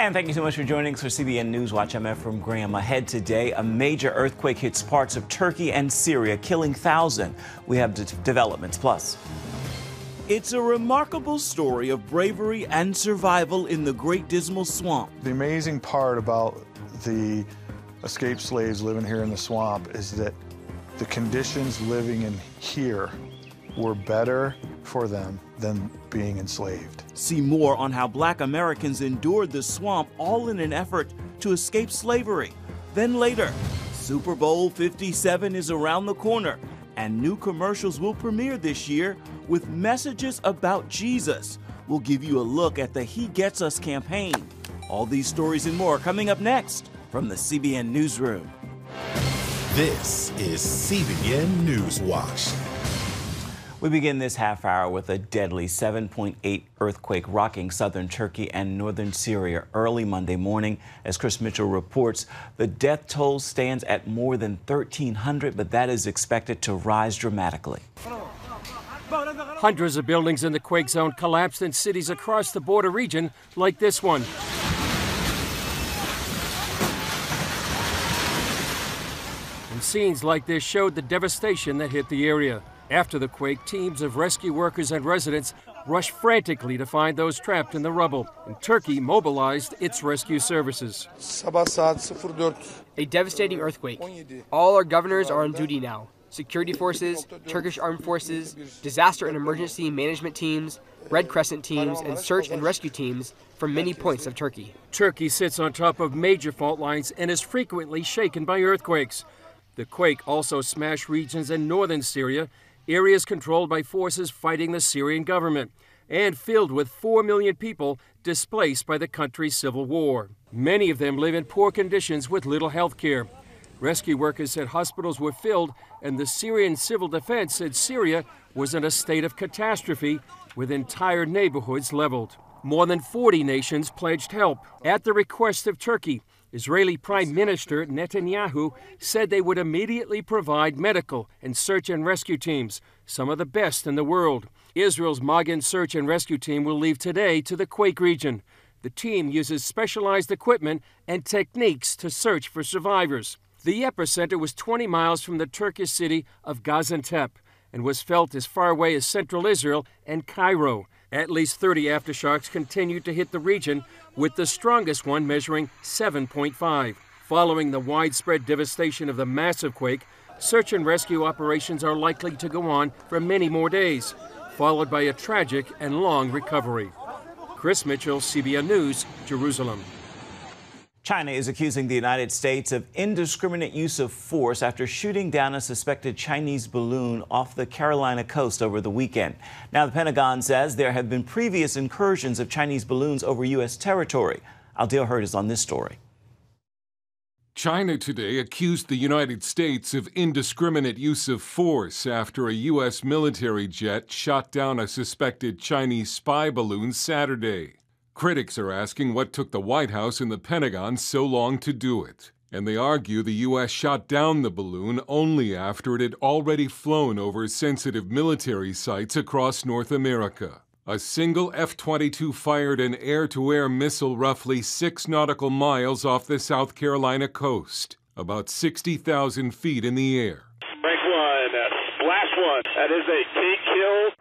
And thank you so much for joining us for CBN News Watch. I'm Efrem Graham. Ahead today, a major earthquake hits parts of Turkey and Syria, killing thousands. We have developments. Plus, it's a remarkable story of bravery and survival in the Great Dismal Swamp. The amazing part about the escaped slaves living here in the swamp is that the conditions living in here were better for them than being enslaved. See more on how black Americans endured the swamp all in an effort to escape slavery. Then later, Super Bowl 57 is around the corner, and new commercials will premiere this year with messages about Jesus. We'll give you a look at the He Gets Us campaign. All these stories and more coming up next from the CBN Newsroom. This is CBN News Watch. We begin this half hour with a deadly 7.8 earthquake rocking southern Turkey and northern Syria early Monday morning. As Chris Mitchell reports, the death toll stands at more than 1,300, but that is expected to rise dramatically. Hundreds of buildings in the quake zone collapsed in cities across the border region, like this one. And scenes like this showed the devastation that hit the area. After the quake, teams of rescue workers and residents rushed frantically to find those trapped in the rubble, and Turkey mobilized its rescue services. A devastating earthquake. All our governors are on duty now. Security forces, Turkish armed forces, disaster and emergency management teams, Red Crescent teams, and search and rescue teams from many points of Turkey. Turkey sits on top of major fault lines and is frequently shaken by earthquakes. The quake also smashed regions in northern Syria areas controlled by forces fighting the Syrian government, and filled with 4 million people displaced by the country's civil war. Many of them live in poor conditions with little health care. Rescue workers said hospitals were filled, and the Syrian civil defense said Syria was in a state of catastrophe with entire neighborhoods leveled. More than 40 nations pledged help at the request of Turkey. Israeli Prime Minister Netanyahu said they would immediately provide medical and search and rescue teams, some of the best in the world. Israel's Magen search and rescue team will leave today to the quake region. The team uses specialized equipment and techniques to search for survivors. The epicenter was 20 miles from the Turkish city of Gaziantep and was felt as far away as central Israel and Cairo. At least 30 aftershocks continued to hit the region, with the strongest one measuring 7.5. Following the widespread devastation of the massive quake, search and rescue operations are likely to go on for many more days, followed by a tragic and long recovery. Chris Mitchell, CBN News, Jerusalem. China is accusing the United States of indiscriminate use of force after shooting down a suspected Chinese balloon off the Carolina coast over the weekend. Now, the Pentagon says there have been previous incursions of Chinese balloons over U.S. territory. Dale Hurd is on this story. China today accused the United States of indiscriminate use of force after a U.S. military jet shot down a suspected Chinese spy balloon Saturday. Critics are asking what took the White House and the Pentagon so long to do it. And they argue the U.S. shot down the balloon only after it had already flown over sensitive military sites across North America. A single F 22 fired an air to air missile roughly six nautical miles off the South Carolina coast, about 60,000 feet in the air. Rank one, uh, last one. That is a.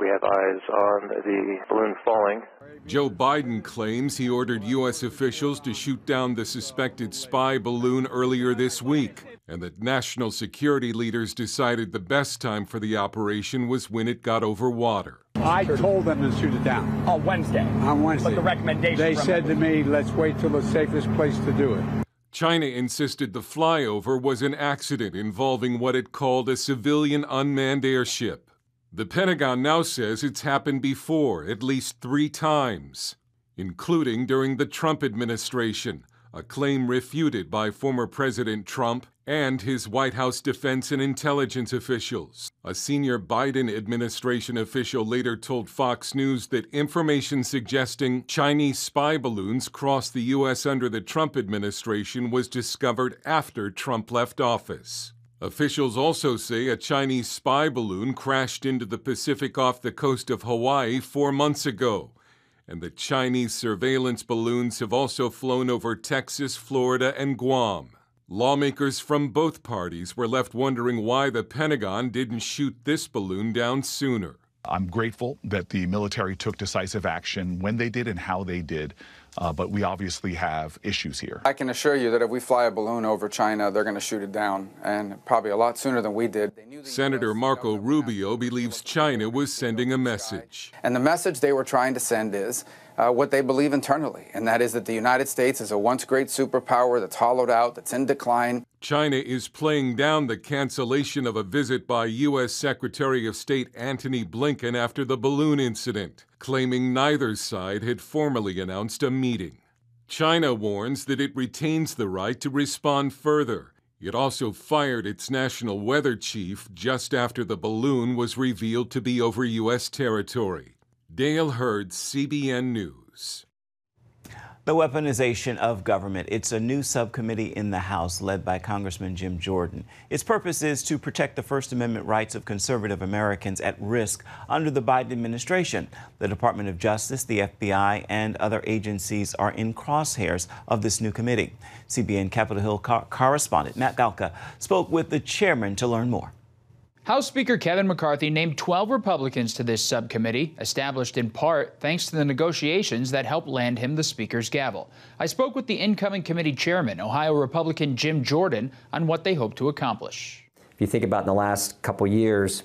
We have eyes on the balloon falling. Joe Biden claims he ordered U.S. officials to shoot down the suspected spy balloon earlier this week, and that national security leaders decided the best time for the operation was when it got over water. I told them to shoot it down. On Wednesday? On Wednesday. But the recommendation They said to me, let's wait till the safest place to do it. China insisted the flyover was an accident involving what it called a civilian unmanned airship. The Pentagon now says it's happened before, at least three times, including during the Trump administration, a claim refuted by former President Trump and his White House defense and intelligence officials. A senior Biden administration official later told Fox News that information suggesting Chinese spy balloons crossed the U.S. under the Trump administration was discovered after Trump left office. Officials also say a Chinese spy balloon crashed into the Pacific off the coast of Hawaii four months ago, and the Chinese surveillance balloons have also flown over Texas, Florida, and Guam. Lawmakers from both parties were left wondering why the Pentagon didn't shoot this balloon down sooner. I'm grateful that the military took decisive action when they did and how they did, uh, but we obviously have issues here. I can assure you that if we fly a balloon over China, they're going to shoot it down, and probably a lot sooner than we did. Senator Marco Rubio believes China was sending a message. And the message they were trying to send is uh, what they believe internally, and that is that the United States is a once great superpower that's hollowed out, that's in decline. China is playing down the cancellation of a visit by U.S. Secretary of State Antony Blinken after the balloon incident, claiming neither side had formally announced a meeting. China warns that it retains the right to respond further. It also fired its national weather chief just after the balloon was revealed to be over U.S. territory. Dale Hurd, CBN News. The weaponization of government. It's a new subcommittee in the House led by Congressman Jim Jordan. Its purpose is to protect the First Amendment rights of conservative Americans at risk under the Biden administration. The Department of Justice, the FBI, and other agencies are in crosshairs of this new committee. CBN Capitol Hill co correspondent Matt Galka spoke with the chairman to learn more. House Speaker Kevin McCarthy named 12 Republicans to this subcommittee, established in part thanks to the negotiations that helped land him the Speaker's gavel. I spoke with the incoming committee chairman, Ohio Republican Jim Jordan, on what they hope to accomplish. If you think about in the last couple years,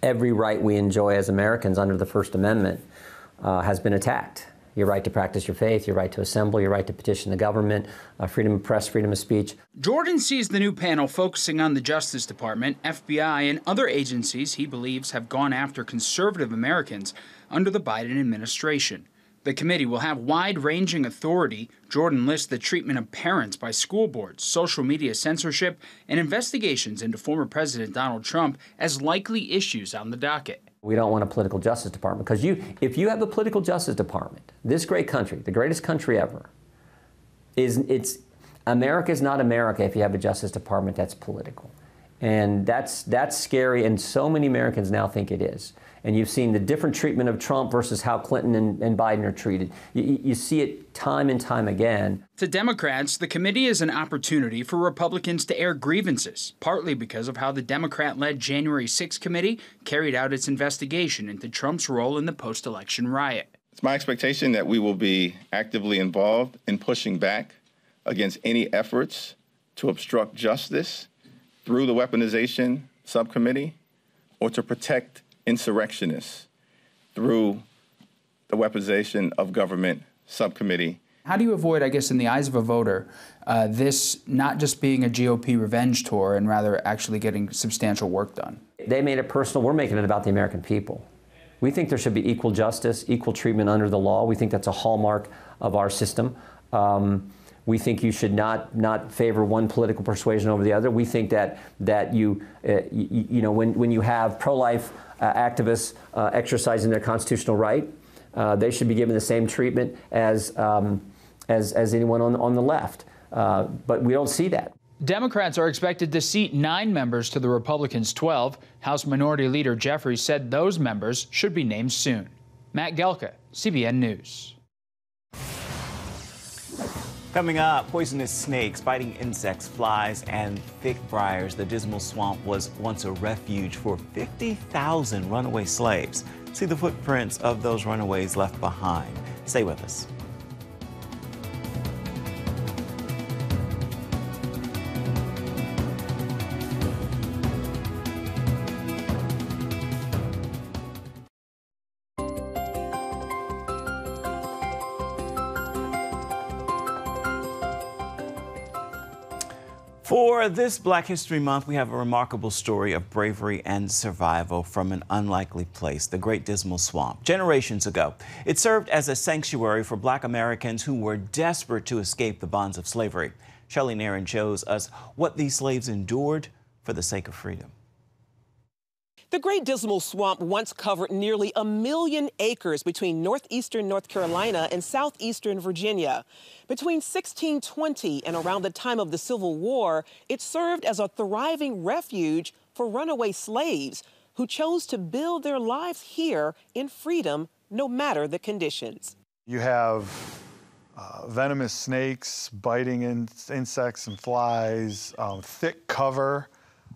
every right we enjoy as Americans under the First Amendment uh, has been attacked your right to practice your faith, your right to assemble, your right to petition the government, uh, freedom of press, freedom of speech. Jordan sees the new panel focusing on the Justice Department, FBI, and other agencies he believes have gone after conservative Americans under the Biden administration. The committee will have wide ranging authority. Jordan lists the treatment of parents by school boards, social media censorship, and investigations into former President Donald Trump as likely issues on the docket. We don't want a political justice department because you, if you have a political justice department, this great country, the greatest country ever, is it's America is not America if you have a justice department that's political, and that's that's scary. And so many Americans now think it is and you've seen the different treatment of Trump versus how Clinton and, and Biden are treated. You, you, see it time and time again. To Democrats, the committee is an opportunity for Republicans to air grievances, partly because of how the Democrat led January 6 committee carried out its investigation into Trump's role in the post election riot. It's my expectation that we will be actively involved in pushing back against any efforts to obstruct justice through the weaponization subcommittee or to protect insurrectionists through the weaponization of government subcommittee. How do you avoid, I guess, in the eyes of a voter, uh, this not just being a GOP revenge tour and rather actually getting substantial work done? They made it personal. We're making it about the American people. We think there should be equal justice, equal treatment under the law. We think that's a hallmark of our system. Um, we think you should not not favor one political persuasion over the other. We think that that you uh, you, you, know when when you have pro-life uh, activists uh, exercising their constitutional right, uh, they should be given the same treatment as um, as as anyone on on the left. Uh, but we don't see that. Democrats are expected to seat nine members to the Republicans' 12. House Minority Leader Jeffries said those members should be named soon. Matt Galka, CBN News. Coming up, poisonous snakes, biting insects, flies, and thick briars. The Dismal Swamp was once a refuge for 50,000 runaway slaves. See the footprints of those runaways left behind. Stay with us. For this Black History Month, we have a remarkable story of bravery and survival from an unlikely place, the Great Dismal Swamp. Generations ago, it served as a sanctuary for black Americans who were desperate to escape the bonds of slavery. Charlene Aaron shows us what these slaves endured for the sake of freedom. The Great Dismal Swamp once covered nearly a million acres between northeastern North Carolina and southeastern Virginia. Between 1620 and around the time of the Civil War, it served as a thriving refuge for runaway slaves who chose to build their lives here in freedom no matter the conditions. You have uh, venomous snakes biting in, insects and flies, um, thick cover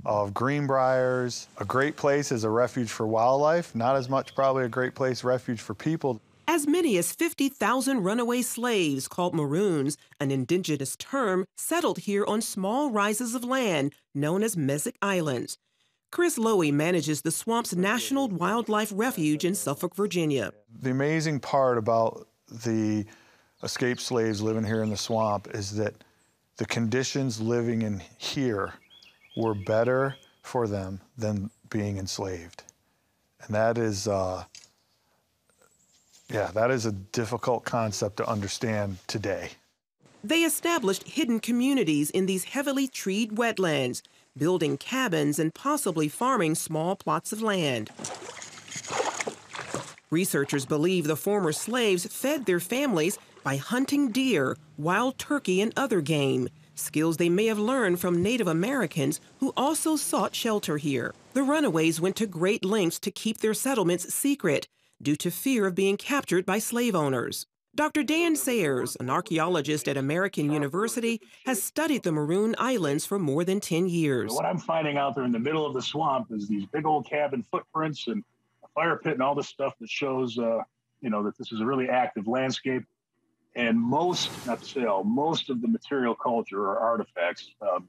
of greenbriers. A great place is a refuge for wildlife, not as much probably a great place refuge for people. As many as 50,000 runaway slaves, called Maroons, an indigenous term, settled here on small rises of land known as Mesic Islands. Chris Lowy manages the swamp's National Wildlife Refuge in Suffolk, Virginia. The amazing part about the escaped slaves living here in the swamp is that the conditions living in here were better for them than being enslaved. And that is, uh, yeah, that is a difficult concept to understand today. They established hidden communities in these heavily treed wetlands, building cabins and possibly farming small plots of land. Researchers believe the former slaves fed their families by hunting deer, wild turkey, and other game, skills they may have learned from Native Americans who also sought shelter here. The runaways went to great lengths to keep their settlements secret due to fear of being captured by slave owners. Dr. Dan Sayers, an archaeologist at American University, has studied the Maroon Islands for more than 10 years. What I'm finding out there in the middle of the swamp is these big old cabin footprints and a fire pit and all this stuff that shows, uh, you know, that this is a really active landscape. And most, not to say all, most of the material culture or artifacts um,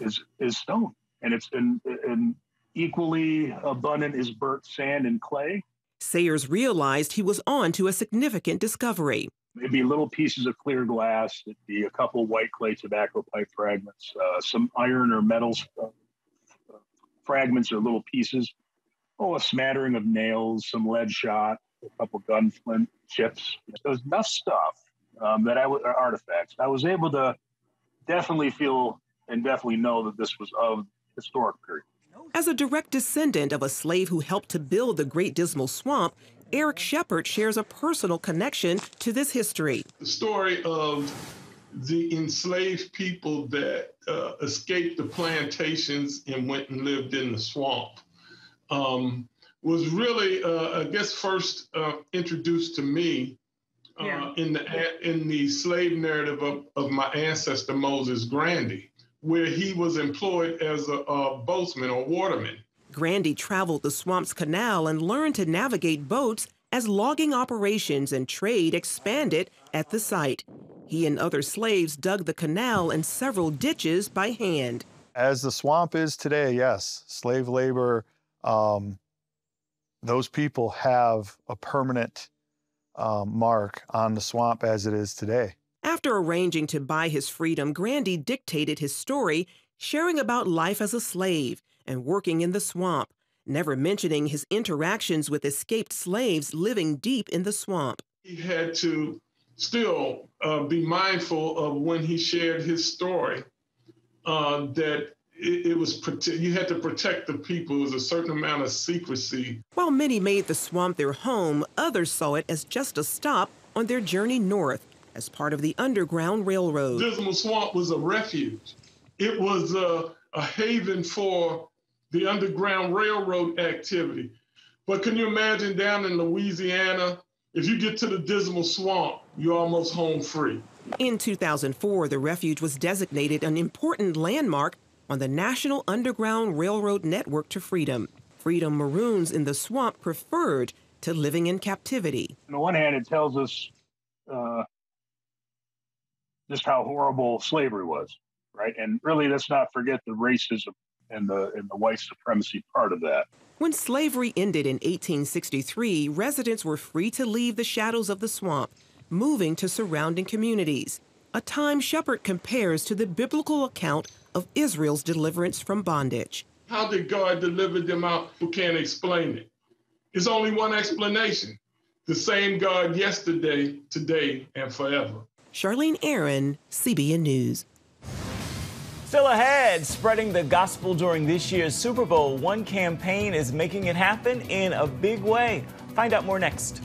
is is stone, and it's in, in equally abundant is burnt sand and clay. Sayers realized he was on to a significant discovery. It'd be little pieces of clear glass. It'd be a couple white clay tobacco pipe fragments, uh, some iron or metals uh, fragments or little pieces. Oh, a smattering of nails, some lead shot, a couple gun flint chips. There's enough stuff um, that I w- artifacts. I was able to definitely feel and definitely know that this was of historic period. As a direct descendant of a slave who helped to build the Great Dismal Swamp, Eric Shepard shares a personal connection to this history. The story of the enslaved people that uh, escaped the plantations and went and lived in the swamp um, was really, uh, I guess, first uh, introduced to me uh, in the in the slave narrative of, of my ancestor Moses Grandy, where he was employed as a, a boatsman or waterman. Grandy traveled the swamp's canal and learned to navigate boats as logging operations and trade expanded at the site. He and other slaves dug the canal and several ditches by hand. As the swamp is today, yes, slave labor, um, those people have a permanent um, mark on the swamp as it is today. After arranging to buy his freedom, Grandy dictated his story, sharing about life as a slave and working in the swamp, never mentioning his interactions with escaped slaves living deep in the swamp. He had to still uh, be mindful of when he shared his story uh, that it, it, was you had to protect the people. It was a certain amount of secrecy. While many made the swamp their home, others saw it as just a stop on their journey north as part of the Underground Railroad. Dismal Swamp was a refuge. It was a, a haven for the Underground Railroad activity. But can you imagine down in Louisiana, if you get to the Dismal Swamp, you're almost home free. In 2004, the refuge was designated an important landmark on the National Underground Railroad network to freedom. Freedom Maroons in the swamp preferred to living in captivity. On the one hand, it tells us uh, just how horrible slavery was, right? And really, let's not forget the racism and the and the white supremacy part of that. When slavery ended in 1863, residents were free to leave the shadows of the swamp, moving to surrounding communities. A time Shepard compares to the biblical account of Israel's deliverance from bondage. How did God deliver them out who can't explain it? It's only one explanation the same God yesterday, today, and forever. Charlene Aaron, CBN News. Still ahead, spreading the gospel during this year's Super Bowl, one campaign is making it happen in a big way. Find out more next.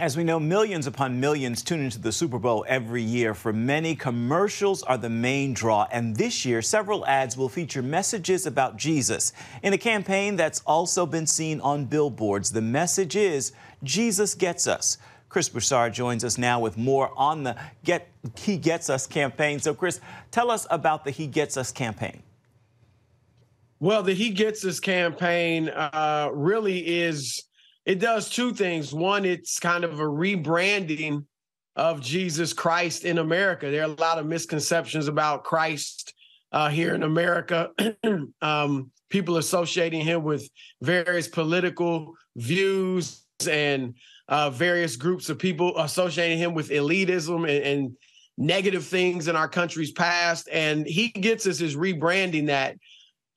As we know, millions upon millions tune into the Super Bowl every year. For many, commercials are the main draw, and this year, several ads will feature messages about Jesus. In a campaign that's also been seen on billboards, the message is Jesus Gets Us. Chris Broussard joins us now with more on the Get He Gets Us campaign. So, Chris, tell us about the He Gets Us campaign. Well, the He Gets Us campaign uh, really is it does two things. One, it's kind of a rebranding of Jesus Christ in America. There are a lot of misconceptions about Christ uh, here in America. um, people associating him with various political views and uh, various groups of people associating him with elitism and, and negative things in our country's past. And he gets us is rebranding that,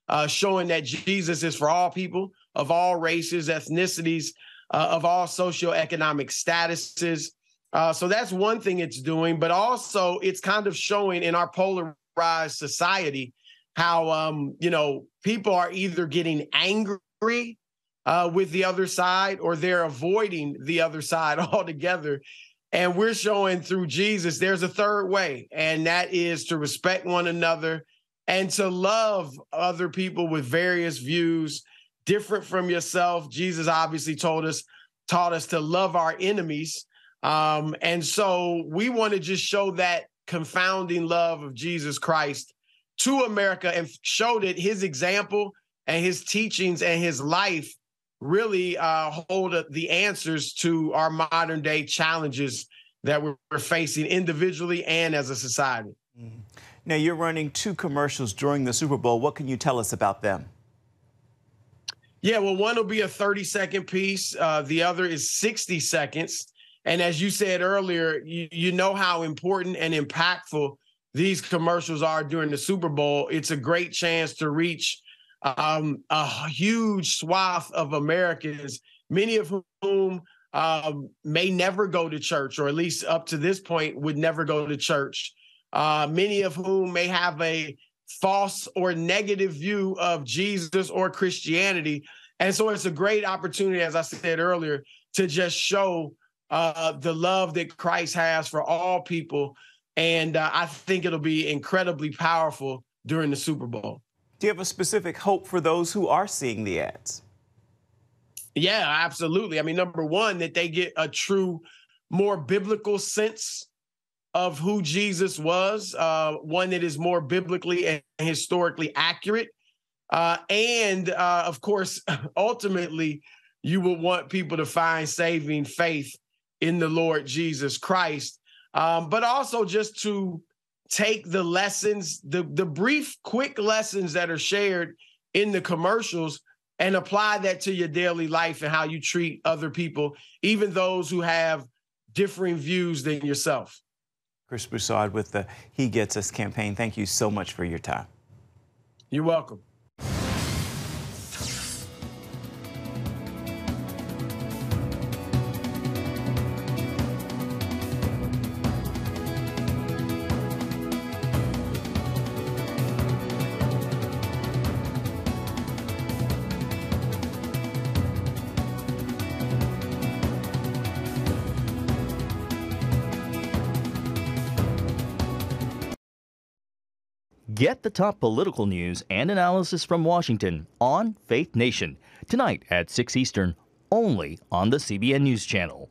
uh, showing that Jesus is for all people of all races, ethnicities, uh, of all socioeconomic statuses. Uh, so that's one thing it's doing, but also it's kind of showing in our polarized society how um, you know people are either getting angry uh, with the other side or they're avoiding the other side altogether. And we're showing through Jesus there's a third way, and that is to respect one another and to love other people with various views different from yourself. Jesus obviously told us, taught us to love our enemies. Um, and so we want to just show that confounding love of Jesus Christ to America and show that his example and his teachings and his life really uh, hold the answers to our modern day challenges that we're facing individually and as a society. Mm-hmm. Now, you're running two commercials during the Super Bowl. What can you tell us about them? Yeah, well, one will be a 30 second piece. Uh, the other is 60 seconds. And as you said earlier, you, you know how important and impactful these commercials are during the Super Bowl. It's a great chance to reach um, a huge swath of Americans, many of whom um, may never go to church, or at least up to this point would never go to church. Uh, many of whom may have a false or negative view of Jesus or Christianity. And so it's a great opportunity, as I said earlier, to just show uh, the love that Christ has for all people. And uh, I think it'll be incredibly powerful during the Super Bowl. Do you have a specific hope for those who are seeing the ads? Yeah, absolutely. I mean, number one, that they get a true, more biblical sense of who Jesus was, uh, one that is more biblically and historically accurate. Uh, and uh, of course, ultimately, you will want people to find saving faith in the Lord Jesus Christ. Um, but also just to take the lessons, the, the brief, quick lessons that are shared in the commercials and apply that to your daily life and how you treat other people, even those who have differing views than yourself. Chris Broussard with the He Gets Us campaign. Thank you so much for your time. You're welcome. Get the top political news and analysis from Washington on Faith Nation tonight at 6 Eastern, only on the CBN News Channel.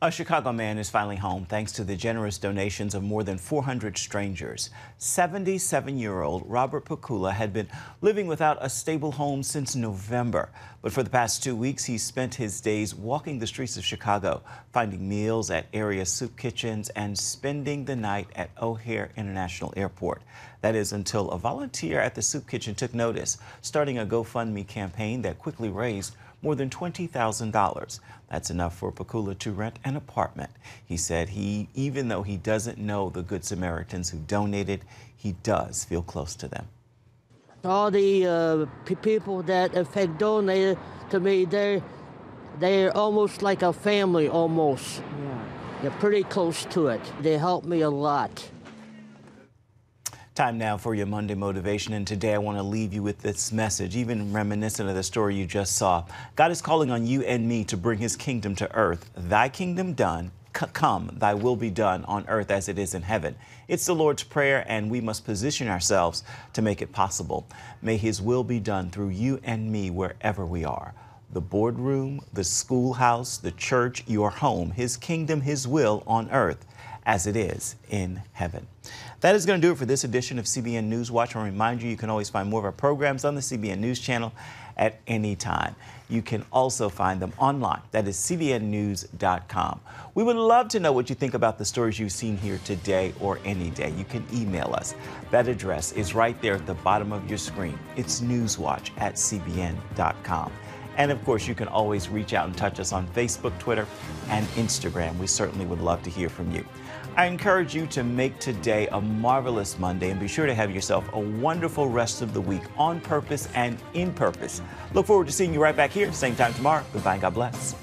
A Chicago man is finally home thanks to the generous donations of more than 400 strangers. 77 year old Robert Pakula had been living without a stable home since November. But for the past two weeks, he spent his days walking the streets of Chicago, finding meals at area soup kitchens, and spending the night at O'Hare International Airport. That is until a volunteer at the soup kitchen took notice, starting a GoFundMe campaign that quickly raised more than $20,000. That's enough for Pakula to rent an apartment. He said he, even though he doesn't know the Good Samaritans who donated, he does feel close to them. All the uh, people that have donated to me, they're, they're almost like a family, almost. Yeah. They're pretty close to it. They help me a lot. Time now for your Monday motivation, and today I want to leave you with this message, even reminiscent of the story you just saw. God is calling on you and me to bring his kingdom to earth. Thy kingdom done, come, thy will be done on earth as it is in heaven. It's the Lord's Prayer, and we must position ourselves to make it possible. May his will be done through you and me wherever we are the boardroom, the schoolhouse, the church, your home, his kingdom, his will on earth as it is in heaven. That is going to do it for this edition of CBN News Watch. I remind you, you can always find more of our programs on the CBN News channel at any time. You can also find them online. That is cbnnews.com. We would love to know what you think about the stories you've seen here today or any day. You can email us. That address is right there at the bottom of your screen. It's newswatch at cbn.com. And of course, you can always reach out and touch us on Facebook, Twitter, and Instagram. We certainly would love to hear from you. I encourage you to make today a marvelous Monday and be sure to have yourself a wonderful rest of the week on purpose and in purpose. Look forward to seeing you right back here, same time tomorrow. Goodbye and God bless.